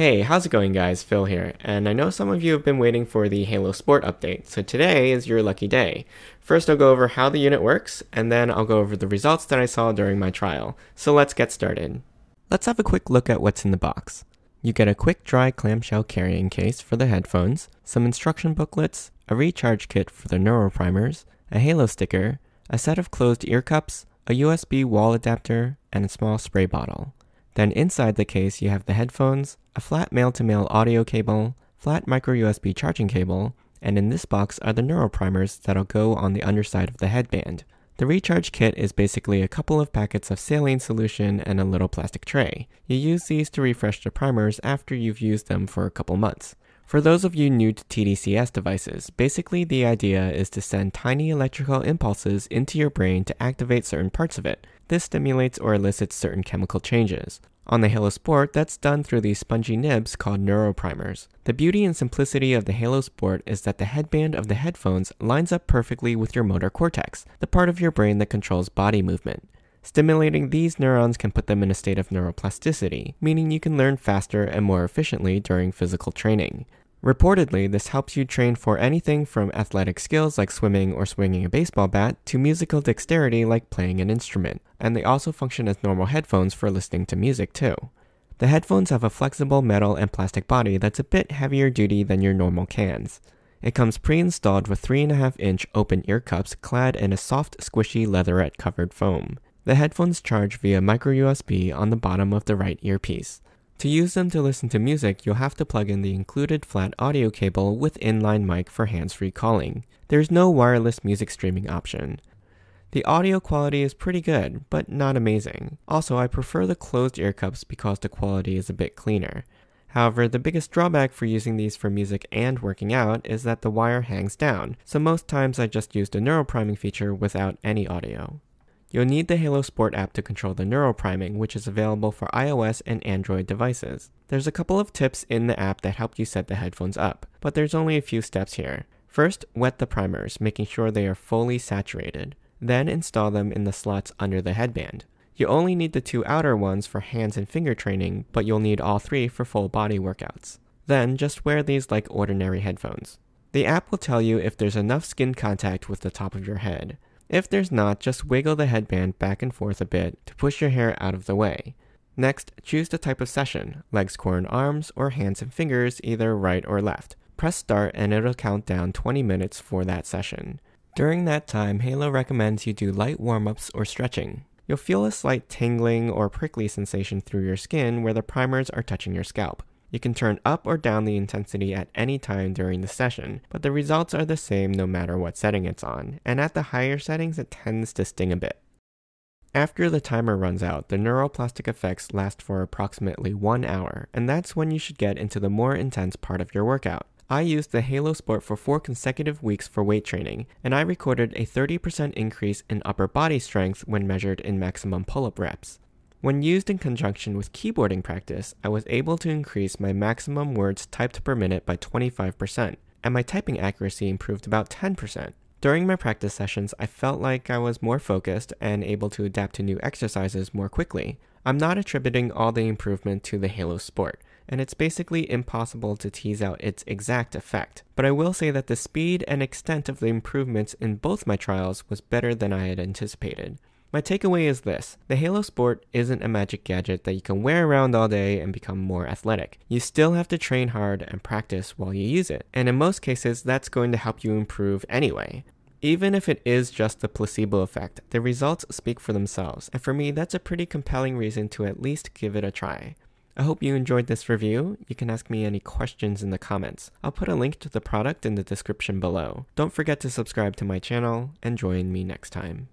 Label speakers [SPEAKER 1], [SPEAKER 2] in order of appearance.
[SPEAKER 1] Hey, how's it going guys? Phil here, and I know some of you have been waiting for the Halo Sport update, so today is your lucky day. First I'll go over how the unit works, and then I'll go over the results that I saw during my trial. So let's get started. Let's have a quick look at what's in the box. You get a quick dry clamshell carrying case for the headphones, some instruction booklets, a recharge kit for the neuroprimers, a Halo sticker, a set of closed ear cups, a USB wall adapter, and a small spray bottle. Then inside the case, you have the headphones, a flat male to male audio cable, flat micro USB charging cable, and in this box are the neuroprimers that'll go on the underside of the headband. The recharge kit is basically a couple of packets of saline solution and a little plastic tray. You use these to refresh the primers after you've used them for a couple months. For those of you new to TDCS devices, basically the idea is to send tiny electrical impulses into your brain to activate certain parts of it. This stimulates or elicits certain chemical changes. On the Halo Sport, that's done through these spongy nibs called neuroprimers. The beauty and simplicity of the Halo Sport is that the headband of the headphones lines up perfectly with your motor cortex, the part of your brain that controls body movement. Stimulating these neurons can put them in a state of neuroplasticity, meaning you can learn faster and more efficiently during physical training. Reportedly, this helps you train for anything from athletic skills like swimming or swinging a baseball bat to musical dexterity like playing an instrument, and they also function as normal headphones for listening to music too. The headphones have a flexible metal and plastic body that's a bit heavier duty than your normal cans. It comes pre-installed with 3.5 inch open ear cups clad in a soft, squishy leatherette covered foam. The headphones charge via micro USB on the bottom of the right earpiece. To use them to listen to music, you'll have to plug in the included flat audio cable with inline mic for hands-free calling. There's no wireless music streaming option. The audio quality is pretty good, but not amazing. Also, I prefer the closed ear cups because the quality is a bit cleaner. However, the biggest drawback for using these for music and working out is that the wire hangs down, so most times I just use the neuropriming feature without any audio. You'll need the Halo Sport app to control the neuropriming, which is available for iOS and Android devices. There's a couple of tips in the app that help you set the headphones up, but there's only a few steps here. First, wet the primers, making sure they are fully saturated. Then install them in the slots under the headband. You only need the two outer ones for hands and finger training, but you'll need all three for full body workouts. Then just wear these like ordinary headphones. The app will tell you if there's enough skin contact with the top of your head. If there's not, just wiggle the headband back and forth a bit to push your hair out of the way. Next, choose the type of session, legs, core, and arms, or hands and fingers, either right or left. Press start and it'll count down 20 minutes for that session. During that time, Halo recommends you do light warm-ups or stretching. You'll feel a slight tingling or prickly sensation through your skin where the primers are touching your scalp. You can turn up or down the intensity at any time during the session, but the results are the same no matter what setting it's on, and at the higher settings it tends to sting a bit. After the timer runs out, the neuroplastic effects last for approximately one hour, and that's when you should get into the more intense part of your workout. I used the Halo Sport for four consecutive weeks for weight training, and I recorded a 30% increase in upper body strength when measured in maximum pull up reps. When used in conjunction with keyboarding practice, I was able to increase my maximum words typed per minute by 25%, and my typing accuracy improved about 10%. During my practice sessions, I felt like I was more focused and able to adapt to new exercises more quickly. I'm not attributing all the improvement to the Halo Sport, and it's basically impossible to tease out its exact effect. But I will say that the speed and extent of the improvements in both my trials was better than I had anticipated. My takeaway is this the Halo Sport isn't a magic gadget that you can wear around all day and become more athletic. You still have to train hard and practice while you use it, and in most cases, that's going to help you improve anyway. Even if it is just the placebo effect, the results speak for themselves, and for me, that's a pretty compelling reason to at least give it a try. I hope you enjoyed this review. You can ask me any questions in the comments. I'll put a link to the product in the description below. Don't forget to subscribe to my channel and join me next time.